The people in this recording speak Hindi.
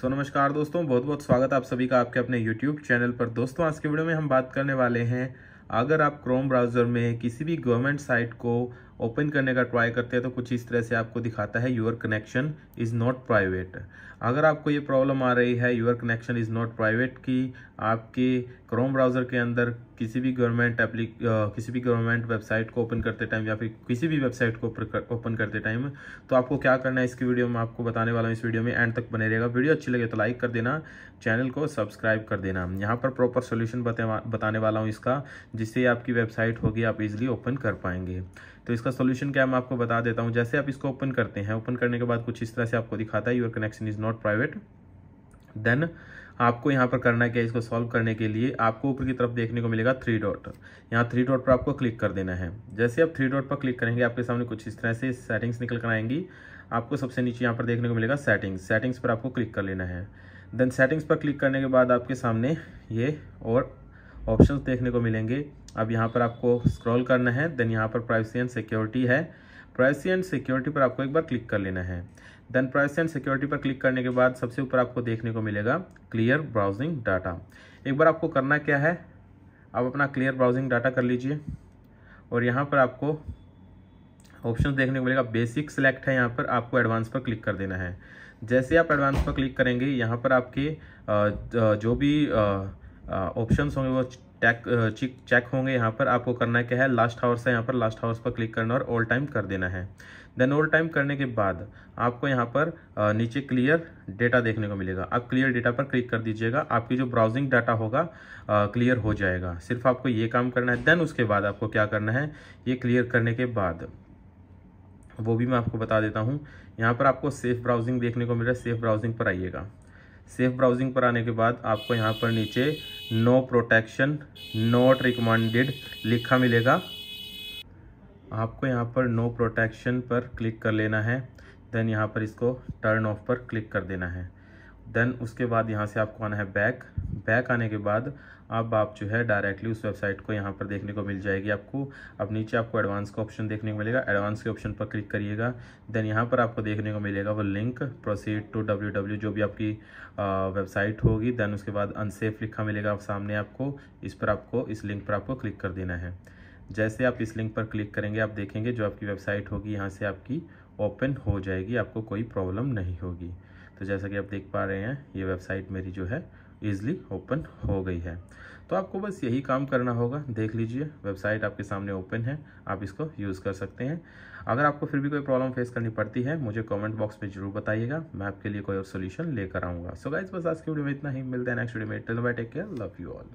सो नमस्कार दोस्तों बहुत बहुत स्वागत आप सभी का आपके अपने YouTube चैनल पर। दोस्तों, आज के वीडियो में हम बात करने वाले हैं, अगर आप क्रोम ब्राउज़र में किसी भी गवर्नमेंट साइट को ओपन करने का ट्राई करते हैं तो कुछ इस तरह से आपको दिखाता है your connection is not private अगर आपको ये प्रॉब्लम आ रही है your connection is not private की आपके क्रोम ब्राउज़र के अंदर किसी भी गवर्नमेंट एप्लिक किसी भी गवर्नमेंट वेबसाइट को ओपन करते टाइम या फिर किसी भी वेबसाइट को ओपन करते टाइम तो आपको क्या करना है इसकी वीडियो में? आपको बताने वाला हूँ इस वीडियो में एंड तक बने रहेगा। वीडियो अच्छी लगे तो लाइक कर देना चैनल को सब्सक्राइब कर देना। यहाँ पर प्रॉपर सोल्यूशन बताने वाला हूँ इसका, जिससे आपकी वेबसाइट होगी, आप इजिली ओपन कर पाएँगे। तो इसका सोल्यूशन क्या मैं आपको बता देता हूँ। जैसे आप इसको ओपन करते हैं ओपन करने के बाद कुछ इस तरह से आपको दिखाता है your connection is not private then आपको यहाँ पर करना क्या है, इसको सॉल्व करने के लिए आपको ऊपर की तरफ़ देखने को मिलेगा थ्री डॉट यहाँ थ्री डॉट पर आपको क्लिक कर देना है। जैसे आप थ्री डॉट पर क्लिक करेंगे, आपके सामने कुछ इस तरह से सेटिंग्स निकल कर आएँगी। आपको सबसे नीचे यहाँ पर देखने को मिलेगा सेटिंग्स सेटिंग्स पर आपको क्लिक कर लेना है। देन सेटिंग्स पर क्लिक करने के बाद आपके सामने ये और ऑप्शंस देखने को मिलेंगे। अब यहाँ पर आपको स्क्रॉल करना है देन यहाँ पर प्राइवेसी एंड सिक्योरिटी है। प्राइवेसी एंड सिक्योरिटी पर आपको एक बार क्लिक कर लेना है। देन प्राइवेसी एंड सिक्योरिटी पर क्लिक करने के बाद सबसे ऊपर आपको देखने को मिलेगा क्लियर ब्राउजिंग डाटा एक बार आपको करना क्या है? आप अपना क्लियर ब्राउजिंग डाटा कर लीजिए। और यहाँ पर आपको ऑप्शन देखने को मिलेगा। बेसिक सिलेक्ट है यहाँ पर, आपको एडवांस पर क्लिक कर देना है। जैसे आप एडवांस पर क्लिक करेंगे, यहाँ पर आपके जो भी ऑप्शंस होंगे वो टैक चिक, चेक होंगे यहाँ पर। आपको करना क्या है? लास्ट हावर्स है यहाँ पर। लास्ट हावर्स पर क्लिक करना और ऑल टाइम कर देना है। देन ऑल टाइम करने के बाद आपको यहाँ पर नीचे क्लियर डेटा देखने को मिलेगा। आप क्लियर डेटा पर क्लिक कर दीजिएगा। आपकी जो ब्राउजिंग डाटा होगा क्लियर हो जाएगा। सिर्फ़ आपको ये काम करना है। देन उसके बाद आपको क्या करना है? ये क्लियर करने के बाद, वो भी मैं आपको बता देता हूँ। यहाँ पर आपको सेफ़ ब्राउजिंग देखने को मिल रहा है। सेफ़ ब्राउजिंग पर आइएगा। सेफ़ ब्राउजिंग पर आने के बाद आपको यहाँ पर नीचे नो प्रोटेक्शन, नॉट रिकमेंडेड लिखा मिलेगा। आपको यहाँ पर नो प्रोटेक्शन पर क्लिक कर लेना है। देन यहाँ पर इसको टर्न ऑफ़ पर क्लिक कर देना है। देन उसके बाद यहाँ से आपको आना है बैक बैक आने के बाद अब आप जो है डायरेक्टली उस वेबसाइट को यहाँ पर देखने को मिल जाएगी आपको। अब नीचे आपको एडवांस का ऑप्शन देखने को मिलेगा। एडवांस के ऑप्शन पर क्लिक करिएगा। देन यहाँ पर आपको देखने को मिलेगा वो link proceed to W W जो भी आपकी वेबसाइट होगी। देन उसके बाद अनसेफ लिखा मिलेगा आप सामने आपको। इस पर आपको, इस लिंक पर आपको क्लिक कर देना है। जैसे आप इस लिंक पर क्लिक करेंगे, आप देखेंगे जो आपकी वेबसाइट होगी, यहाँ से आपकी ओपन हो जाएगी। आपको कोई प्रॉब्लम नहीं होगी। तो जैसा कि आप देख पा रहे हैं, ये वेबसाइट मेरी जो है ईजिली ओपन हो गई है। तो आपको बस यही काम करना होगा। देख लीजिए वेबसाइट आपके सामने ओपन है। आप इसको यूज़ कर सकते हैं। अगर आपको फिर भी कोई प्रॉब्लम फेस करनी पड़ती है, मुझे कमेंट बॉक्स में ज़रूर बताइएगा। मैं आपके लिए कोई और सोल्यूशन लेकर आऊँगा। सो गाइज़ बस आज के वीडियो में इतना ही। मिलते हैं नेक्स्ट वीडियो में। Tell bye take care love you all